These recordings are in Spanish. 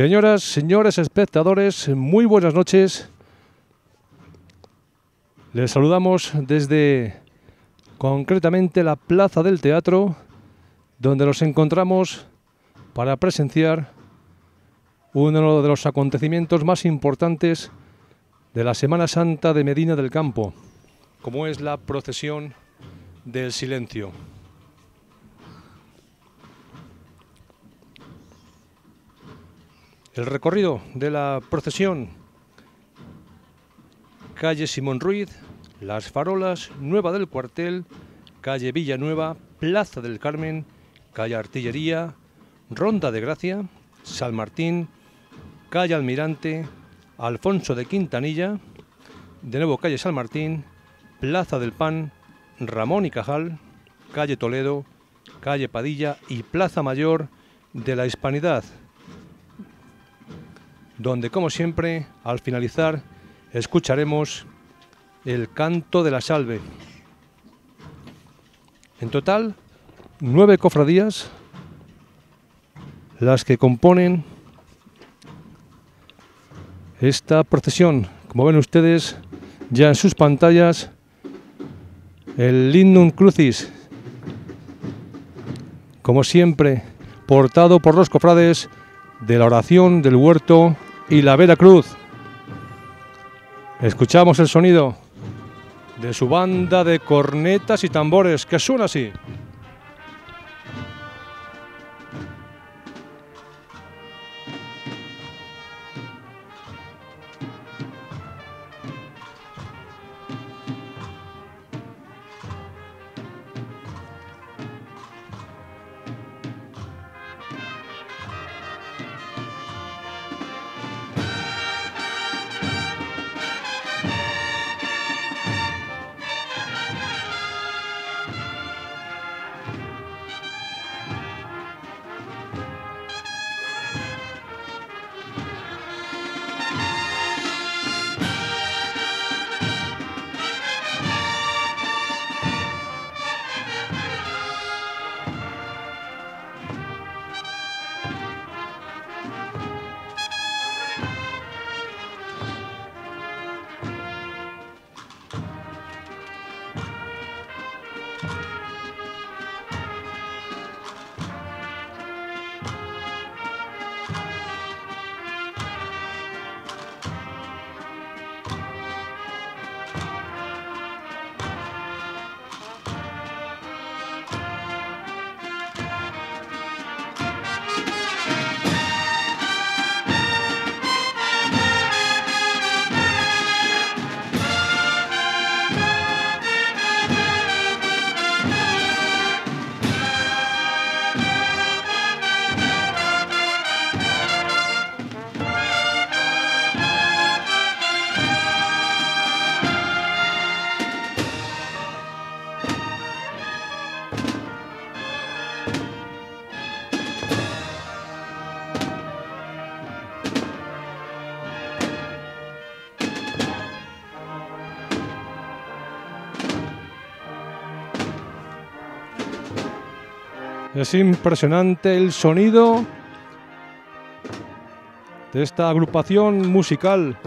Señoras, señores espectadores, muy buenas noches. Les saludamos desde concretamente la Plaza del Teatro, donde nos encontramos para presenciar uno de los acontecimientos más importantes de la Semana Santa de Medina del Campo, como es la procesión del silencio. El recorrido de la procesión, calle Simón Ruiz, Las Farolas, Nueva del Cuartel, calle Villanueva, Plaza del Carmen, calle Artillería, Ronda de Gracia, San Martín, calle Almirante, Alfonso de Quintanilla, de nuevo calle San Martín, Plaza del Pan, Ramón y Cajal, calle Toledo, calle Padilla y Plaza Mayor de la Hispanidad, donde como siempre, al finalizar, escucharemos el canto de la salve. En total, nueve cofradías, las que componen esta procesión. Como ven ustedes ya en sus pantallas, el Lindum Crucis, como siempre, portado por los cofrades de la oración del huerto y la Vera Cruz. Escuchamos el sonido de su banda de cornetas y tambores que suena así. Es impresionante el sonido de esta agrupación musical.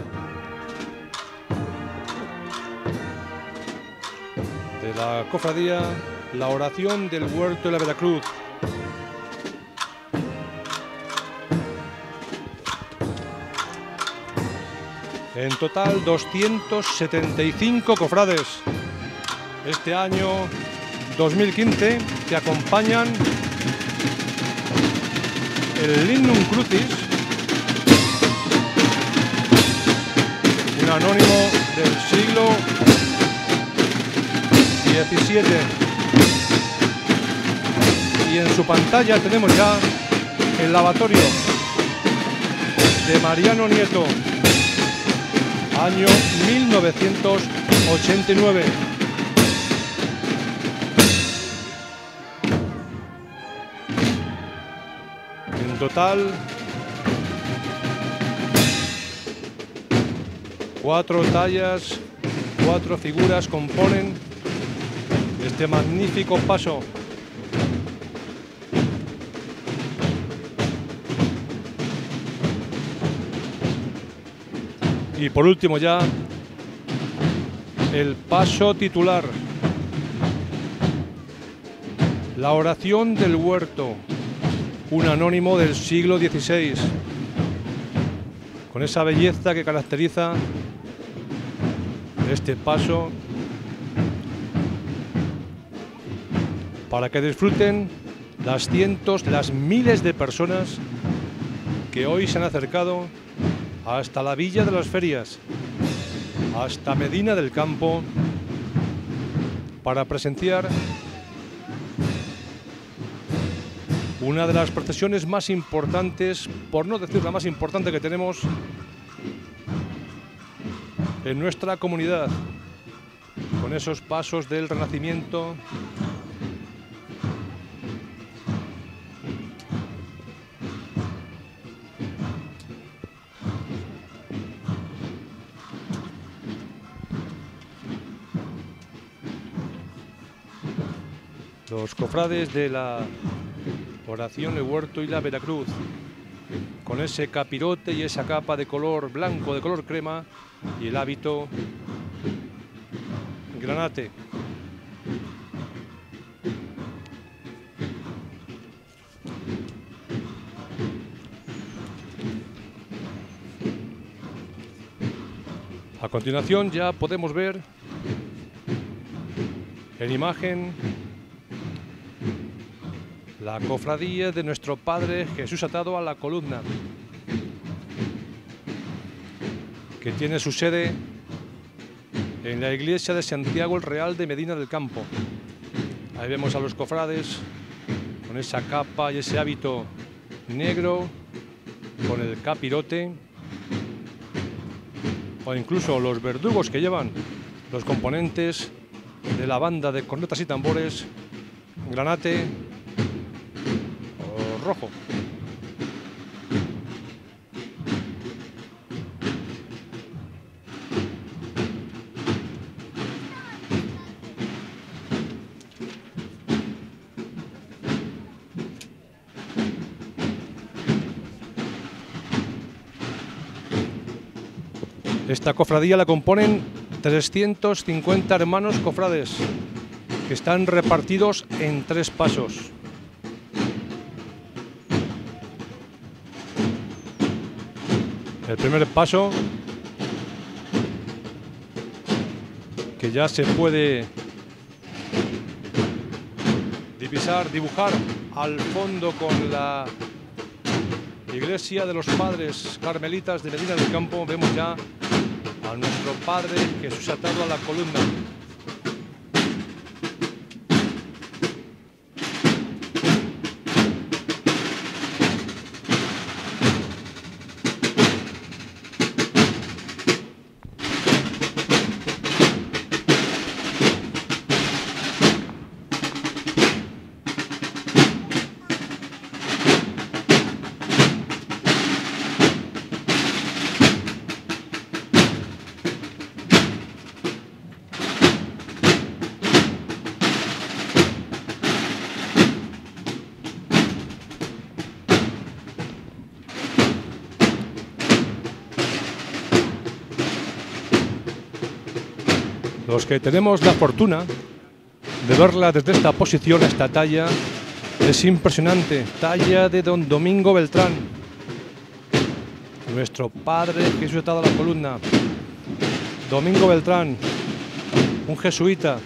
De la cofradía La Oración del Huerto de la Veracruz. En total 275 cofrades. Este año 2015 que acompañan el Lindum Crucis, un anónimo del siglo XVII. Y en su pantalla tenemos ya el lavatorio de Mariano Nieto, año 1989. En total, cuatro tallas, cuatro figuras componen este magnífico paso. Y por último ya, el paso titular. La oración del huerto, un anónimo del siglo XVI, con esa belleza que caracteriza este paso para que disfruten las cientos, las miles de personas que hoy se han acercado hasta la Villa de las Ferias, hasta Medina del Campo, para presenciar una de las procesiones más importantes, por no decir la más importante que tenemos en nuestra comunidad, con esos pasos del Renacimiento los cofrades de la oración, huerto y la Veracruz, con ese capirote y esa capa de color blanco, de color crema, y el hábito granate. A continuación ya podemos ver en imagen la cofradía de nuestro Padre Jesús atado a la columna, que tiene su sede en la iglesia de Santiago el Real de Medina del Campo. Ahí vemos a los cofrades con esa capa y ese hábito negro, con el capirote, o incluso los verdugos que llevan los componentes de la banda de cornetas y tambores, granate, rojo. Esta cofradía la componen 350 hermanos cofrades que están repartidos en tres pasos. El primer paso que ya se puede divisar, dibujar al fondo con la iglesia de los padres carmelitas de Medina del Campo. Vemos ya a nuestro Padre Jesús atado a la columna. Los que tenemos la fortuna de verla desde esta posición, esta talla, es impresionante. Talla de don Domingo Beltrán, nuestro padre que sujetado a la columna. Domingo Beltrán, un jesuita.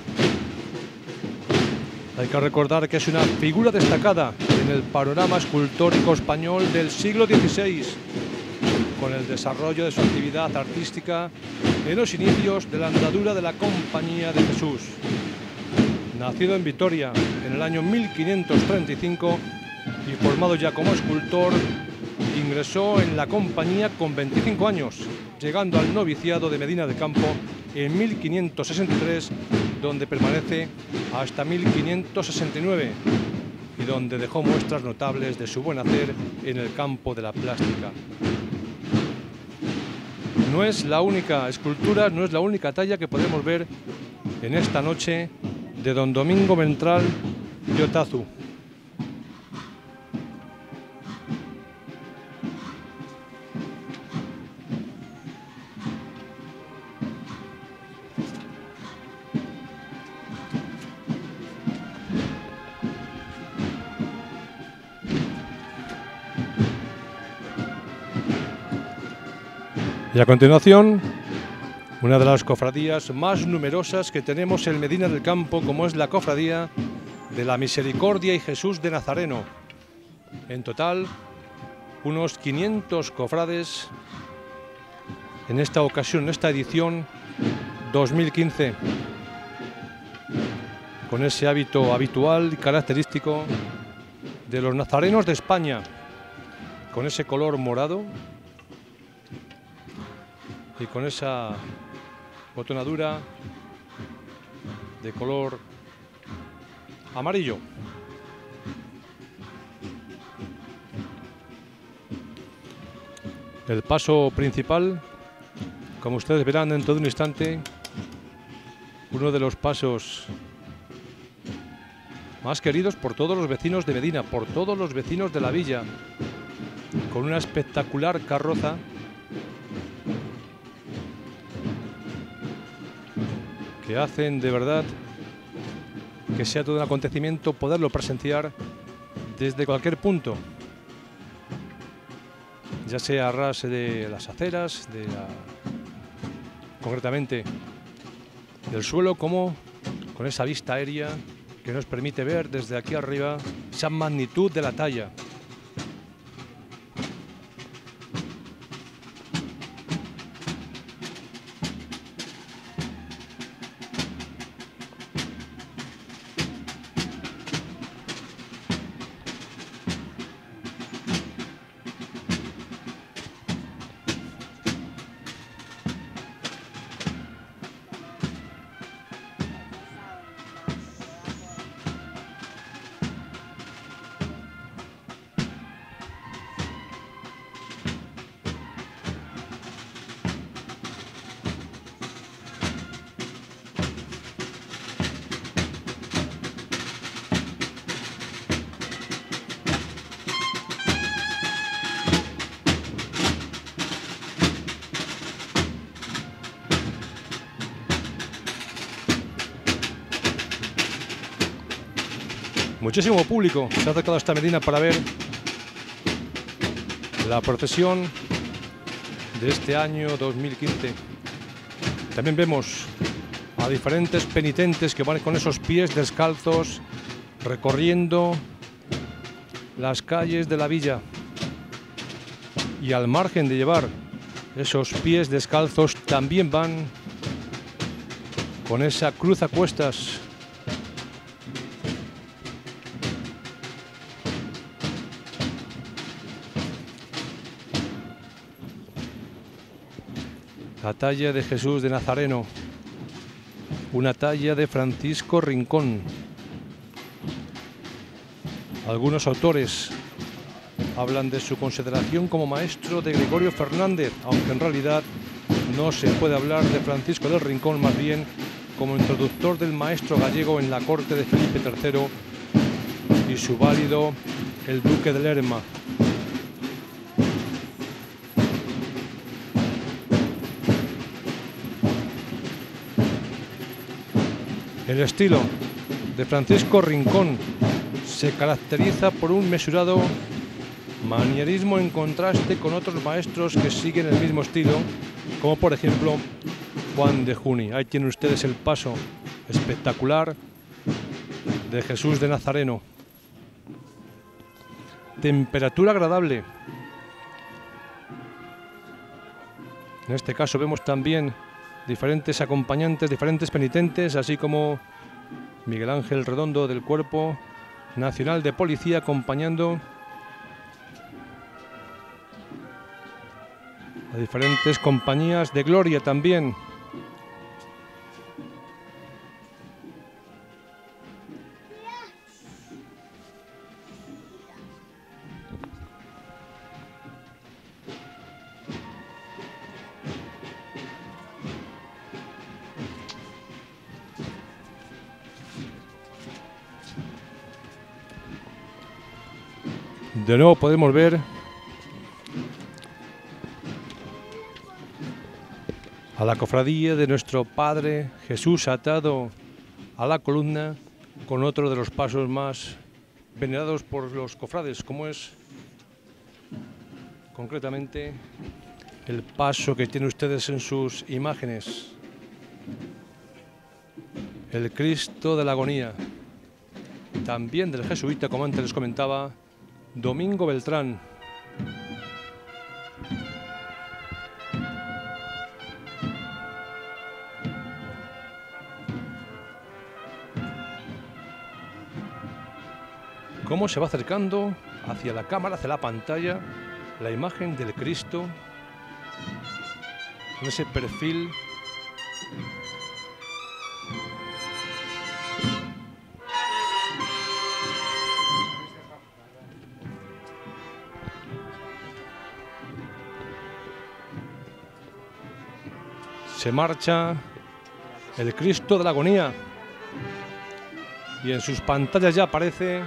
Hay que recordar que es una figura destacada en el panorama escultórico español del siglo XVI, con el desarrollo de su actividad artística en los inicios de la andadura de la Compañía de Jesús. Nacido en Vitoria en el año 1535 y formado ya como escultor, ingresó en la compañía con 25 años, llegando al noviciado de Medina de Campo en 1563, donde permanece hasta 1569 y donde dejó muestras notables de su buen hacer en el campo de la plástica. No es la única escultura, no es la única talla que podemos ver en esta noche de don Domingo Ventral de Y a continuación, una de las cofradías más numerosas que tenemos en Medina del Campo, como es la cofradía de la Misericordia y Jesús de Nazareno. En total, unos 500 cofrades en esta ocasión, en esta edición 2015, con ese hábito habitual y característico de los nazarenos de España, con ese color morado y con esa botonadura de color amarillo. El paso principal, como ustedes verán dentro de un instante, uno de los pasos más queridos por todos los vecinos de Medina, por todos los vecinos de la villa, con una espectacular carroza que hacen de verdad que sea todo un acontecimiento poderlo presenciar desde cualquier punto ya sea a ras de las aceras, de concretamente del suelo, como con esa vista aérea que nos permite ver desde aquí arriba esa magnitud de la talla. Muchísimo público se ha acercado a esta Medina para ver la procesión de este año 2015. También vemos a diferentes penitentes que van con esos pies descalzos recorriendo las calles de la villa. Y al margen de llevar esos pies descalzos, también van con esa cruz a cuestas La talla de Jesús de Nazareno, una talla de Francisco Rincón. Algunos autores hablan de su consideración como maestro de Gregorio Fernández, aunque en realidad no se puede hablar de Francisco del Rincón, más bien como introductor del maestro gallego en la corte de Felipe III y su válido el duque de Lerma. El estilo de Francisco Rincón se caracteriza por un mesurado manierismo en contraste con otros maestros que siguen el mismo estilo, como por ejemplo Juan de Juni. Ahí tienen ustedes el paso espectacular de Jesús de Nazareno. Temperatura agradable. En este caso vemos también diferentes acompañantes, diferentes penitentes, así como Miguel Ángel Redondo del Cuerpo Nacional de Policía acompañando a diferentes compañías de gloria también. De nuevo podemos ver a la cofradía de nuestro Padre Jesús atado a la columna con otro de los pasos más venerados por los cofrades, como es concretamente el paso que tienen ustedes en sus imágenes. El Cristo de la Agonía, también del jesuita, como antes les comentaba, Domingo Beltrán. Cómo se va acercando hacia la cámara, hacia la pantalla, la imagen del Cristo con ese perfil se marcha el Cristo de la Agonía y en sus pantallas ya aparece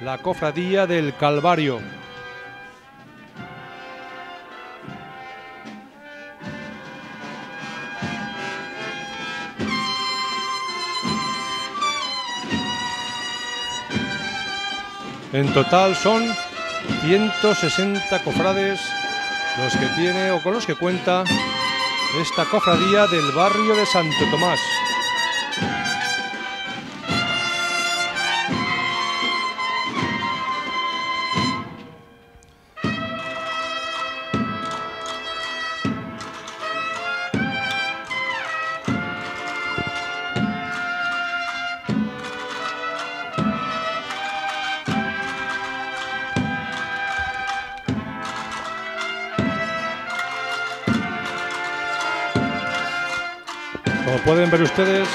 la cofradía del Calvario. En total son 160 cofrades los que tiene o con los que cuenta esta cofradía del barrio de Santo Tomás. Ver ustedes,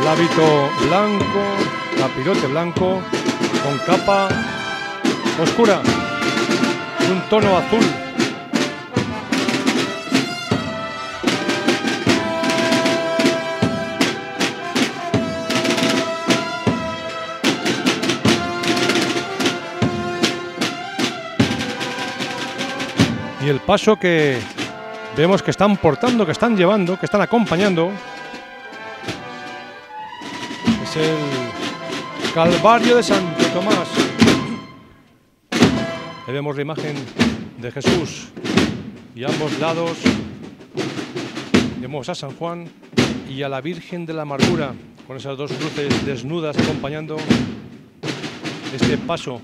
el hábito blanco, capirote blanco, con capa oscura, un tono azul. Y el paso que Vemos que están portando, que están llevando, que están acompañando. Es el Calvario de Santo Tomás. Ahí vemos la imagen de Jesús y ambos lados vemos a San Juan y a la Virgen de la Amargura con esas dos cruces desnudas acompañando este paso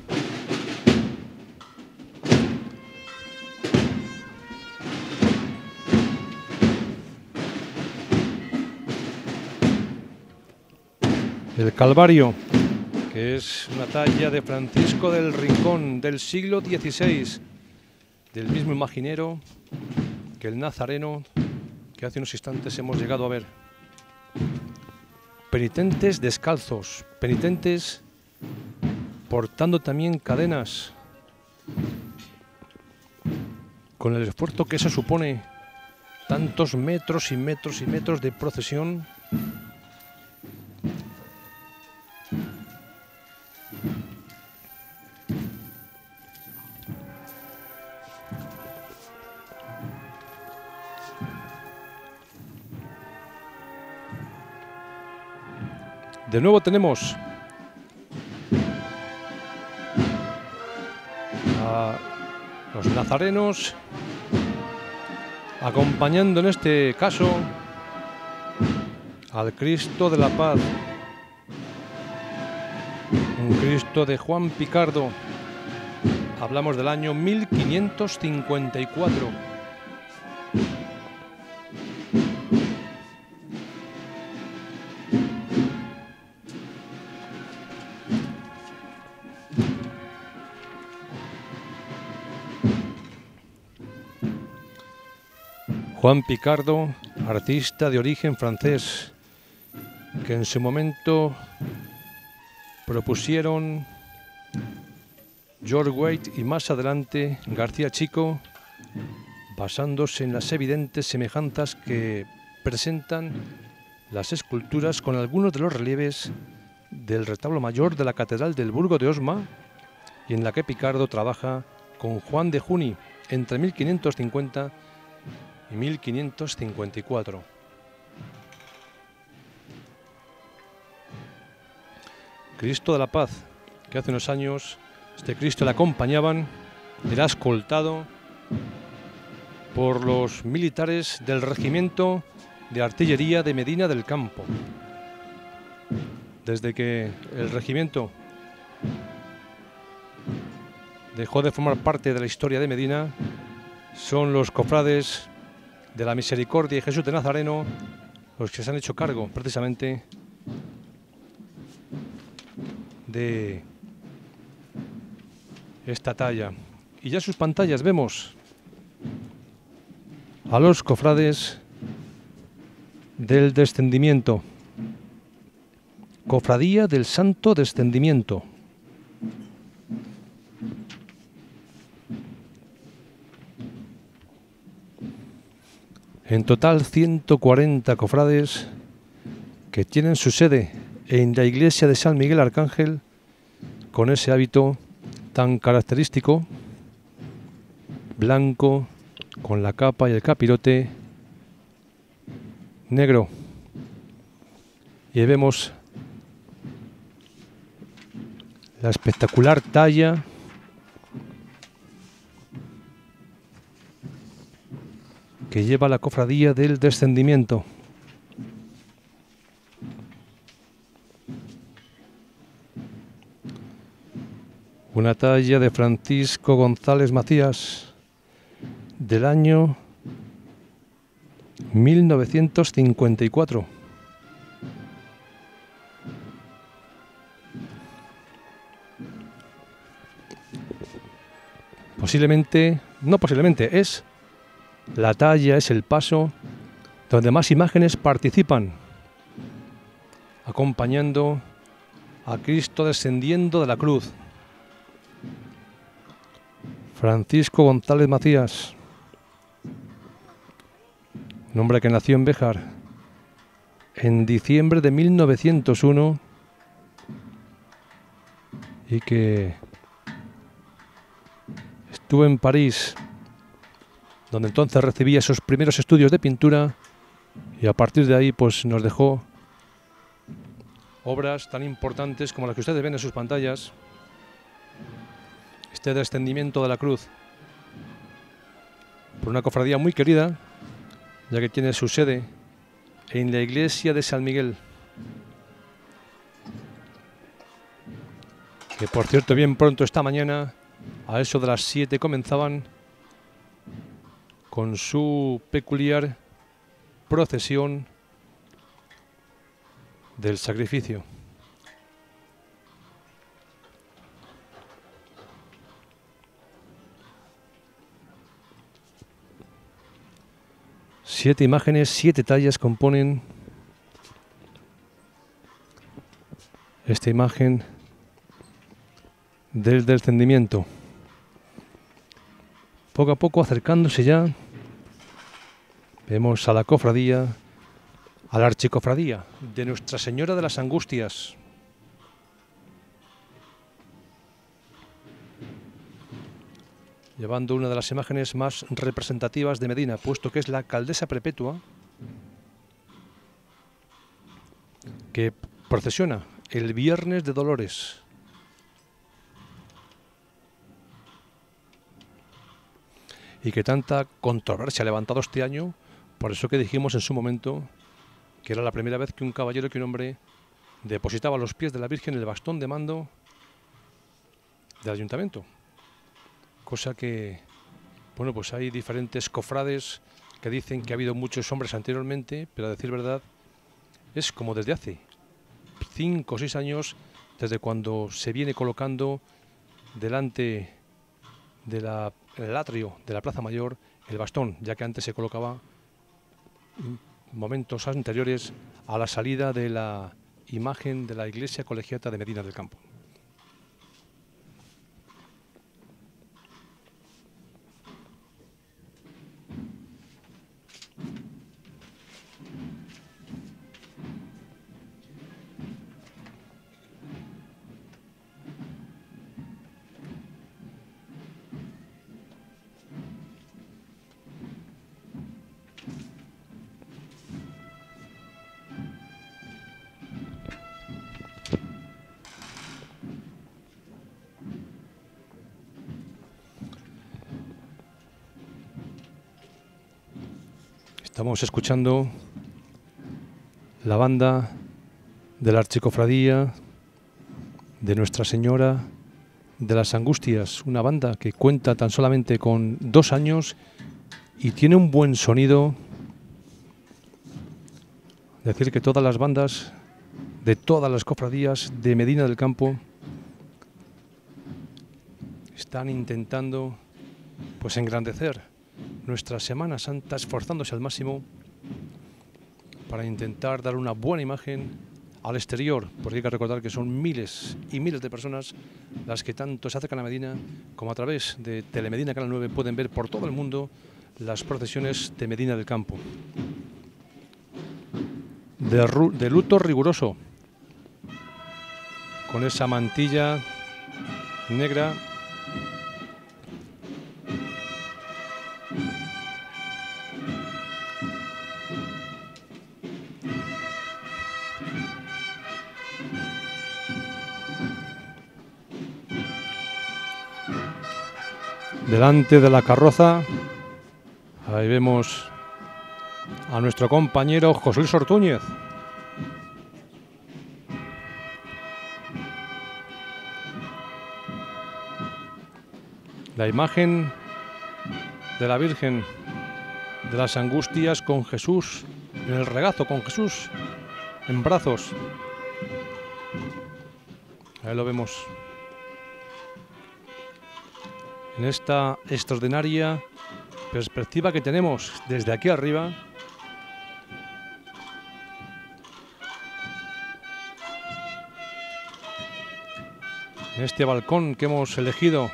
El Calvario, que es una talla de Francisco del Rincón del siglo XVI, del mismo imaginero que el Nazareno que hace unos instantes hemos llegado a ver. Penitentes descalzos, penitentes portando también cadenas, con el esfuerzo que eso supone, tantos metros y metros y metros de procesión De nuevo tenemos a los nazarenos acompañando en este caso al Cristo de la Paz, un Cristo de Juan Picardo. Hablamos del año 1554. Juan Picardo, artista de origen francés, que en su momento propusieron George Waite y más adelante García Chico, basándose en las evidentes semejanzas que presentan las esculturas con algunos de los relieves del retablo mayor de la Catedral del Burgo de Osma y en la que Picardo trabaja con Juan de Juni entre 1550 y 1554. Cristo de la Paz, que hace unos años este Cristo le acompañaban era escoltado por los militares del Regimiento de Artillería de Medina del Campo. Desde que el regimiento dejó de formar parte de la historia de Medina, son los cofrades de la Misericordia y Jesús de Nazareno los que se han hecho cargo precisamente de esta talla. Y ya en sus pantallas vemos a los cofrades del descendimiento. Cofradía del Santo Descendimiento. En total 140 cofrades que tienen su sede en la iglesia de San Miguel Arcángel con ese hábito tan característico, blanco, con la capa y el capirote negro. Y vemos la espectacular talla que lleva la cofradía del descendimiento. Una talla de Francisco González Macías del año 1954. Posiblemente, no posiblemente, es la talla es el paso donde más imágenes participan, acompañando a Cristo descendiendo de la cruz. Francisco González Macías, nombre que nació en Béjar en diciembre de 1901 y que estuvo en París donde entonces recibía esos primeros estudios de pintura y a partir de ahí pues nos dejó obras tan importantes como las que ustedes ven en sus pantallas. Este descendimiento de la cruz por una cofradía muy querida, ya que tiene su sede en la iglesia de San Miguel. Que por cierto, bien pronto esta mañana, a eso de las 7 comenzaban con su peculiar procesión del sacrificio. Siete imágenes, siete tallas componen esta imagen del descendimiento. Poco a poco acercándose ya Vemos a la cofradía, a la archicofradía de Nuestra Señora de las Angustias. Llevando una de las imágenes más representativas de Medina, puesto que es la Caldesa Perpetua, que procesiona el Viernes de Dolores. Y que tanta controversia ha levantado este año por eso que dijimos en su momento que era la primera vez que un caballero, que un hombre depositaba a los pies de la Virgen el bastón de mando del ayuntamiento. Cosa que, bueno, pues hay diferentes cofrades que dicen que ha habido muchos hombres anteriormente, pero a decir verdad, es como desde hace cinco o seis años, desde cuando se viene colocando delante del atrio de la Plaza Mayor el bastón, ya que antes se colocaba momentos anteriores a la salida de la imagen de la iglesia colegiata de Medina del Campo. Estamos escuchando la banda de la Archicofradía de Nuestra Señora de las Angustias, una banda que cuenta tan solamente con dos años y tiene un buen sonido. Decir que todas las bandas de todas las cofradías de Medina del Campo están intentando pues engrandecer nuestra Semana Santa esforzándose al máximo para intentar dar una buena imagen al exterior, porque hay que recordar que son miles y miles de personas las que tanto se acercan a Medina como a través de Telemedina Canal 9 pueden ver por todo el mundo las procesiones de Medina del Campo. De, de luto riguroso, con esa mantilla negra delante de la carroza. Ahí vemos a nuestro compañero José Luis Ortúñez. La imagen de la Virgen de las Angustias con Jesús en el regazo, con Jesús en brazos. Ahí lo vemos en esta extraordinaria perspectiva que tenemos desde aquí arriba. En este balcón que hemos elegido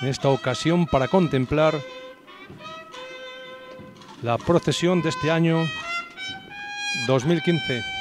en esta ocasión para contemplar la procesión de este año 2015.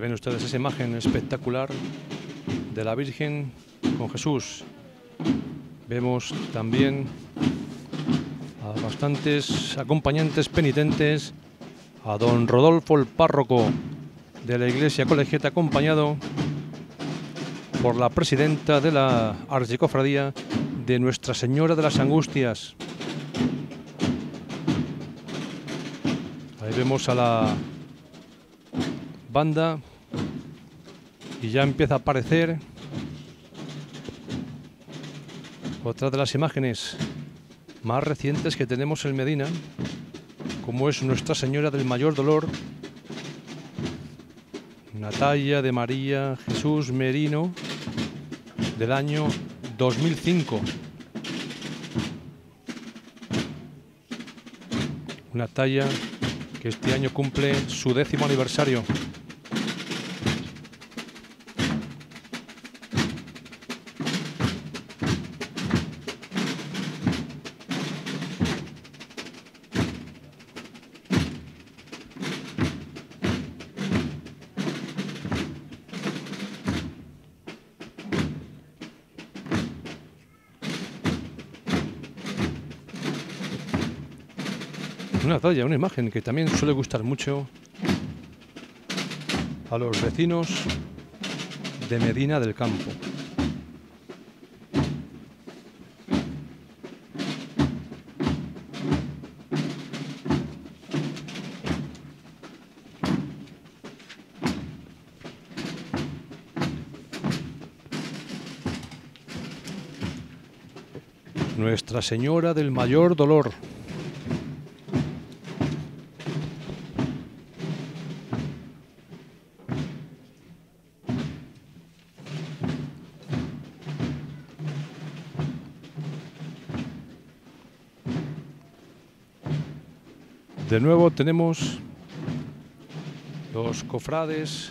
Ven ustedes esa imagen espectacular de la Virgen con Jesús. Vemos también a bastantes acompañantes penitentes, a don Rodolfo el párroco de la iglesia colegiata acompañado por la presidenta de la archicofradía de Nuestra Señora de las Angustias. Ahí vemos a la banda y ya empieza a aparecer otra de las imágenes más recientes que tenemos en Medina, como es Nuestra Señora del Mayor Dolor, una talla de María Jesús Merino del año 2005. Una talla que este año cumple su décimo aniversario. pantalla una imagen que también suele gustar mucho a los vecinos de Medina del Campo. Nuestra Señora del Mayor Dolor. De nuevo tenemos los cofrades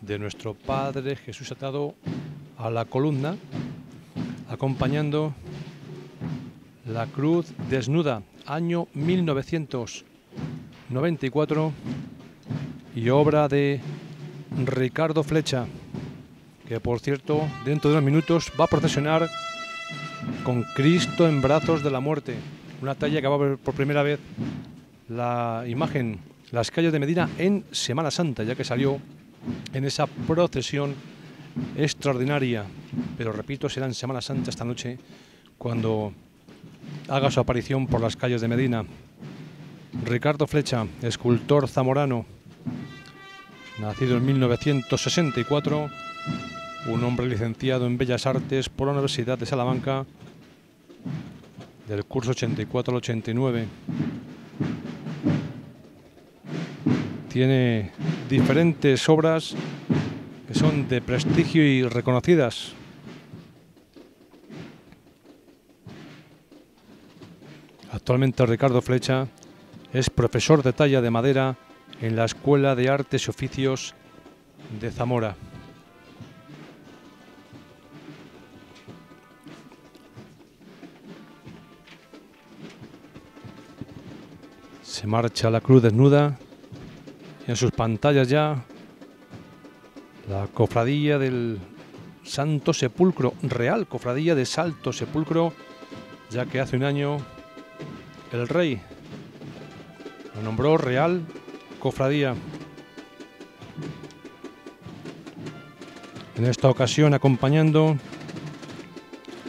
de nuestro Padre Jesús atado a la columna, acompañando la cruz desnuda, año 1994, y obra de Ricardo Flecha, que por cierto, dentro de unos minutos va a procesionar con Cristo en brazos de la muerte, una talla que va a ver por primera vez la imagen, las calles de Medina en Semana Santa, ya que salió en esa procesión extraordinaria. Pero repito, será en Semana Santa esta noche cuando haga su aparición por las calles de Medina. Ricardo Flecha, escultor zamorano, nacido en 1964, un hombre licenciado en Bellas Artes por la Universidad de Salamanca del curso 84 al 89 tiene diferentes obras que son de prestigio y reconocidas. Actualmente Ricardo Flecha es profesor de talla de madera en la Escuela de Artes y Oficios de Zamora. Se marcha la cruz desnuda en sus pantallas ya la cofradía del Santo Sepulcro, Real Cofradía de Salto Sepulcro, ya que hace un año el rey lo nombró Real Cofradía. En esta ocasión acompañando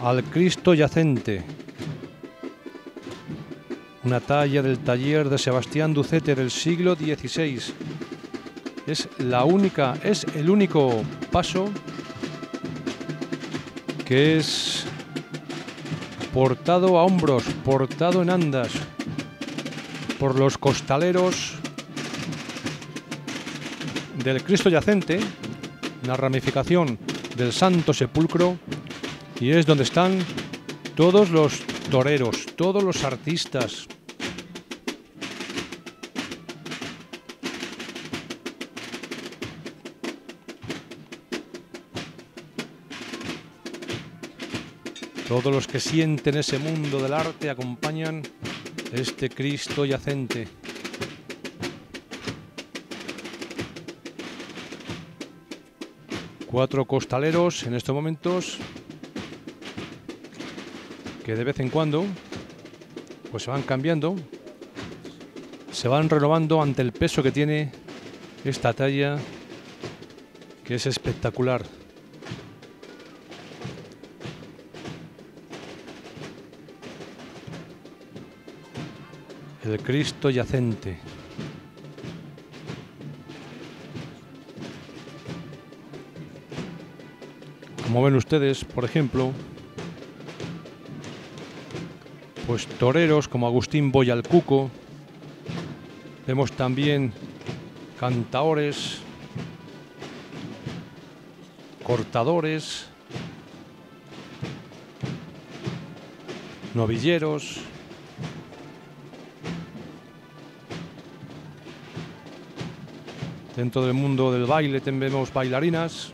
al Cristo yacente, una talla del taller de Sebastián Ducete del siglo XVI. Es la única, es el único paso que es portado a hombros, portado en andas por los costaleros del Cristo yacente, la ramificación del Santo Sepulcro, y es donde están todos los toreros, todos los artistas, Todos los que sienten ese mundo del arte acompañan este Cristo yacente. Cuatro costaleros en estos momentos que de vez en cuando pues se van cambiando, se van renovando ante el peso que tiene esta talla que es espectacular. El Cristo yacente. Como ven ustedes, por ejemplo, pues toreros como Agustín Boyalcuco, vemos también cantaores, cortadores, novilleros, Dentro del mundo del baile tenemos bailarinas.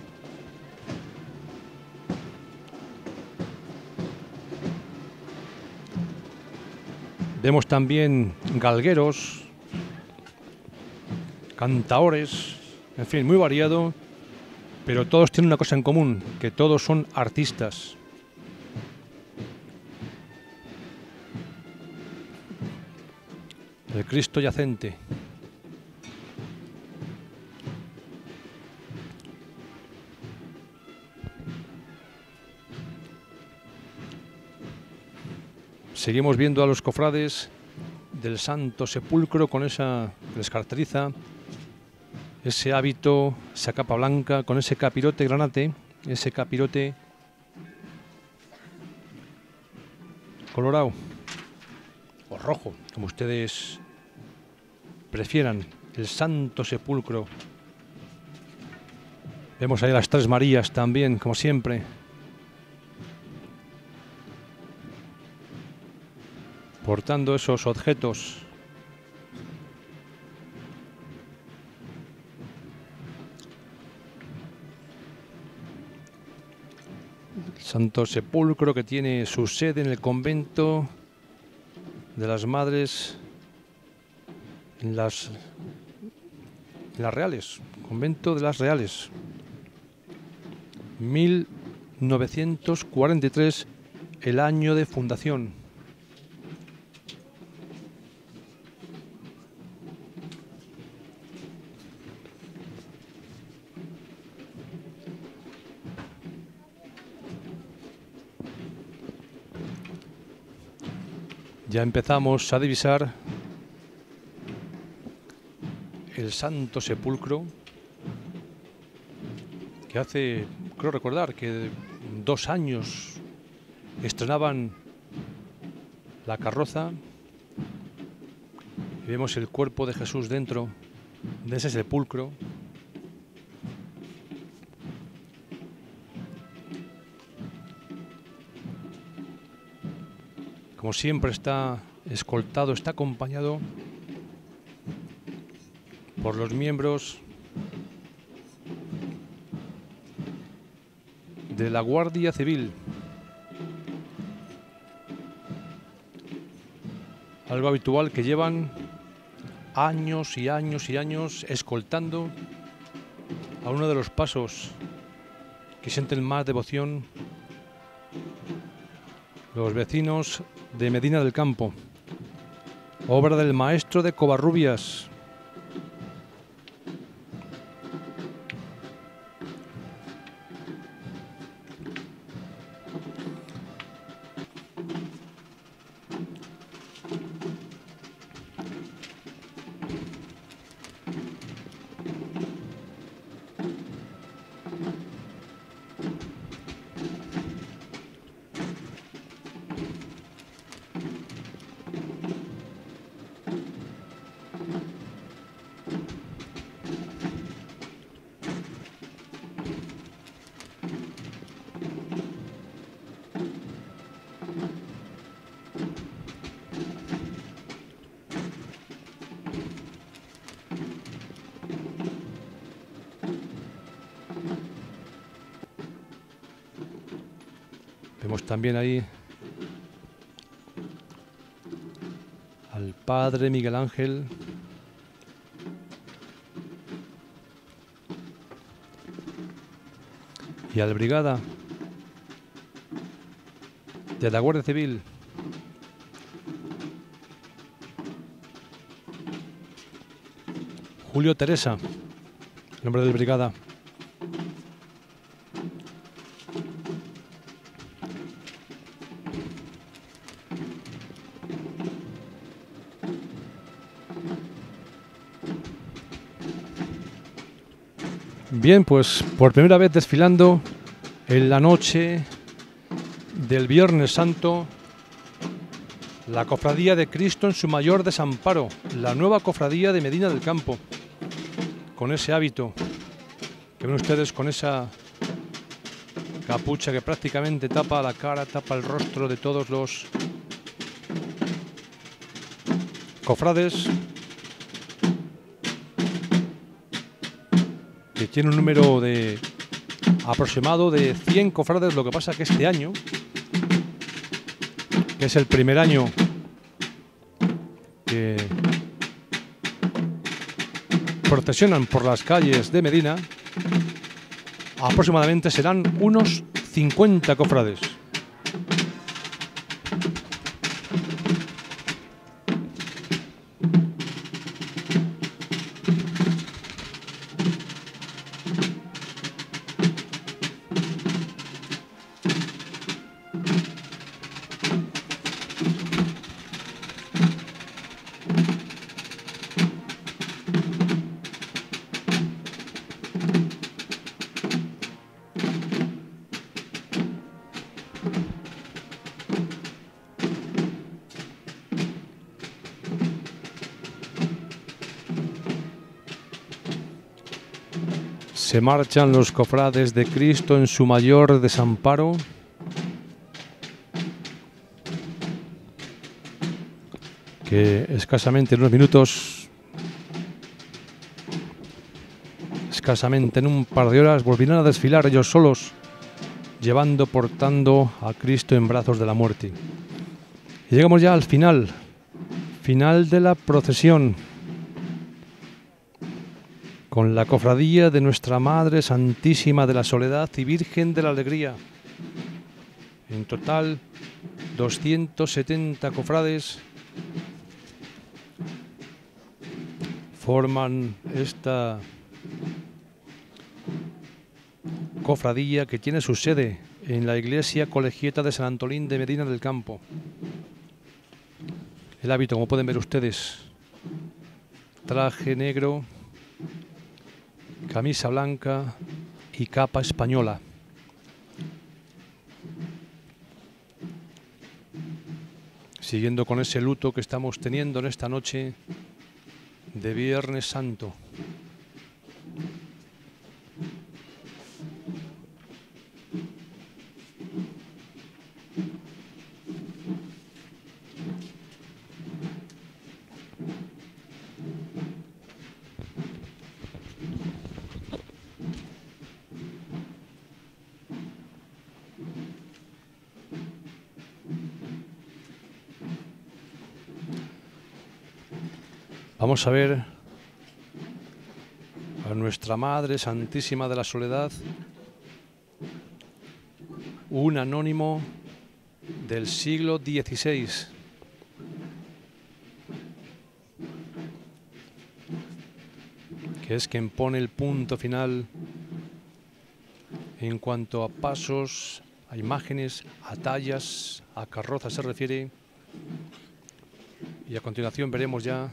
Vemos también galgueros, cantaores, en fin, muy variado, pero todos tienen una cosa en común, que todos son artistas. El Cristo yacente. Seguimos viendo a los cofrades del Santo Sepulcro con esa que les caracteriza, ese hábito, esa capa blanca, con ese capirote granate, ese capirote colorado o rojo, como ustedes prefieran, el Santo Sepulcro. Vemos ahí las Tres Marías también, como siempre. Portando esos objetos. Santo Sepulcro que tiene su sede en el convento de las Madres en las, en las Reales, convento de las Reales. 1943, el año de fundación. Ya empezamos a divisar el Santo Sepulcro, que hace, creo recordar, que dos años estrenaban la carroza y vemos el cuerpo de Jesús dentro de ese sepulcro. Como siempre está escoltado, está acompañado por los miembros de la Guardia Civil. Algo habitual que llevan años y años y años escoltando a uno de los pasos que sienten más devoción los vecinos de Medina del Campo, obra del maestro de Covarrubias. También ahí al padre Miguel Ángel. Y al brigada de la Guardia Civil. Julio Teresa, nombre del brigada. Bien, pues por primera vez desfilando en la noche del Viernes Santo, la Cofradía de Cristo en su mayor desamparo, la nueva Cofradía de Medina del Campo, con ese hábito que ven ustedes con esa capucha que prácticamente tapa la cara, tapa el rostro de todos los cofrades que tiene un número de aproximado de 100 cofrades, lo que pasa que este año, que es el primer año que procesionan por las calles de Medina, aproximadamente serán unos 50 cofrades. Se marchan los cofrades de Cristo en su mayor desamparo. Que escasamente en unos minutos, escasamente en un par de horas, volverán a desfilar ellos solos, llevando, portando a Cristo en brazos de la muerte. Y llegamos ya al final, final de la procesión con la cofradía de Nuestra Madre Santísima de la Soledad y Virgen de la Alegría. En total, 270 cofrades forman esta cofradía que tiene su sede en la iglesia colegiata de San Antolín de Medina del Campo. El hábito, como pueden ver ustedes, traje negro, camisa blanca y capa española. Siguiendo con ese luto que estamos teniendo en esta noche de Viernes Santo. Vamos a ver a nuestra Madre Santísima de la Soledad, un anónimo del siglo XVI. que es quien pone el punto final en cuanto a pasos, a imágenes, a tallas, a carrozas se refiere. Y a continuación veremos ya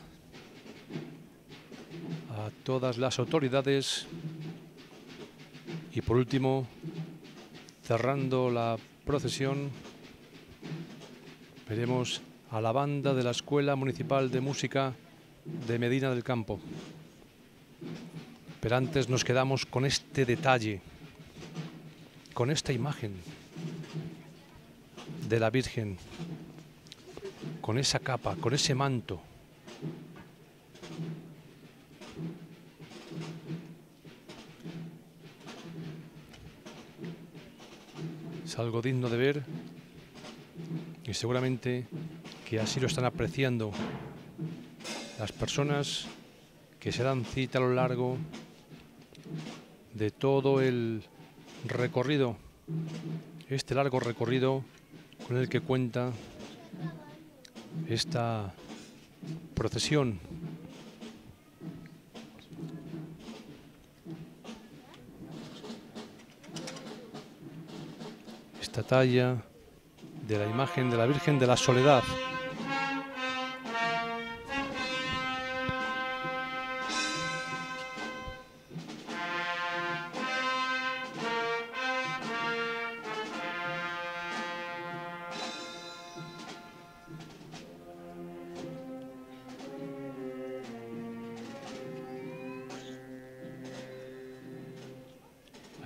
todas las autoridades y por último, cerrando la procesión, veremos a la banda de la Escuela Municipal de Música de Medina del Campo. Pero antes nos quedamos con este detalle, con esta imagen de la Virgen, con esa capa, con ese manto algo digno de ver y seguramente que así lo están apreciando las personas que se dan cita a lo largo de todo el recorrido, este largo recorrido con el que cuenta esta procesión talla de la imagen de la Virgen de la Soledad.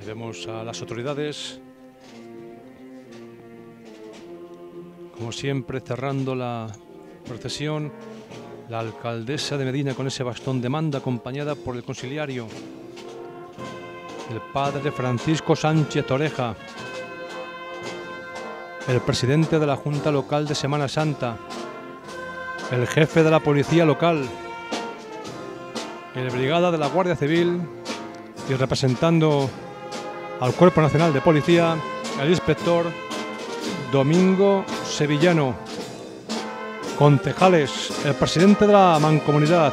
Vemos a las autoridades Siempre, cerrando la procesión, la alcaldesa de Medina con ese bastón de manda, acompañada por el conciliario, el padre Francisco Sánchez Oreja, el presidente de la Junta Local de Semana Santa, el jefe de la Policía Local, el brigada de la Guardia Civil y representando al Cuerpo Nacional de Policía, el inspector Domingo Sevillano, concejales, el presidente de la Mancomunidad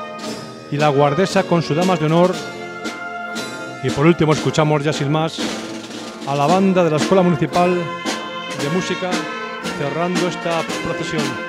y la guardesa con sus damas de honor. Y por último escuchamos ya sin más a la banda de la Escuela Municipal de Música cerrando esta procesión.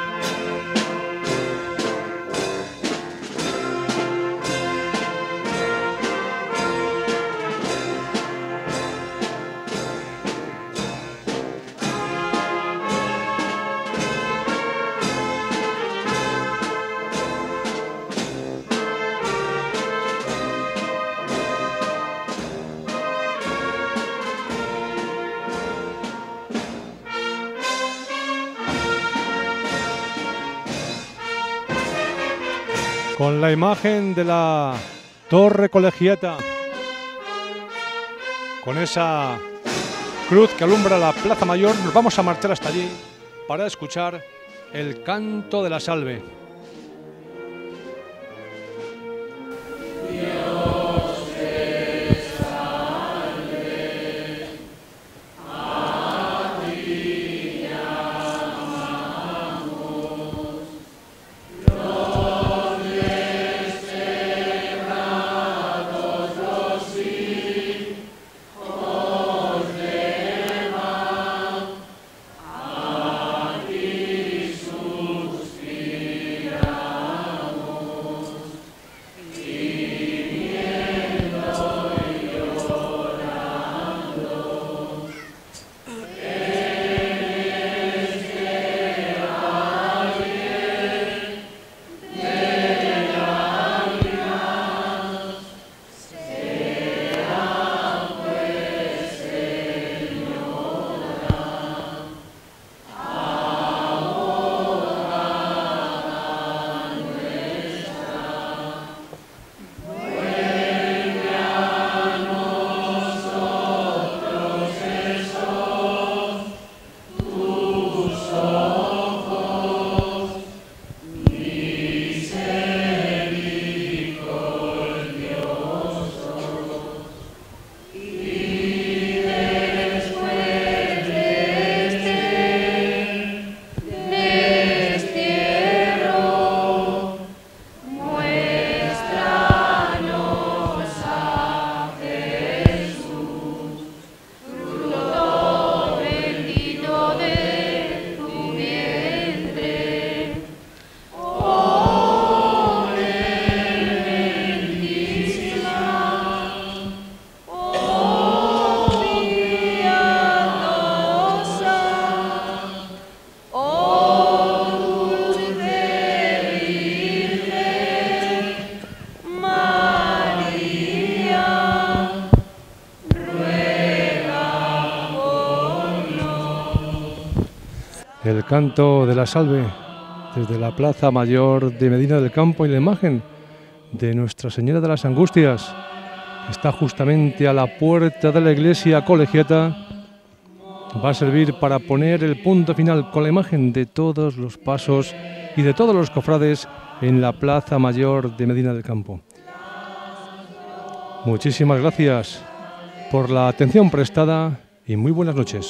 La imagen de la torre colegiata, con esa cruz que alumbra la Plaza Mayor, nos vamos a marchar hasta allí para escuchar el canto de la salve. Canto de la salve desde la Plaza Mayor de Medina del Campo y la imagen de Nuestra Señora de las Angustias, está justamente a la puerta de la iglesia colegiata, va a servir para poner el punto final con la imagen de todos los pasos y de todos los cofrades en la Plaza Mayor de Medina del Campo. Muchísimas gracias por la atención prestada y muy buenas noches.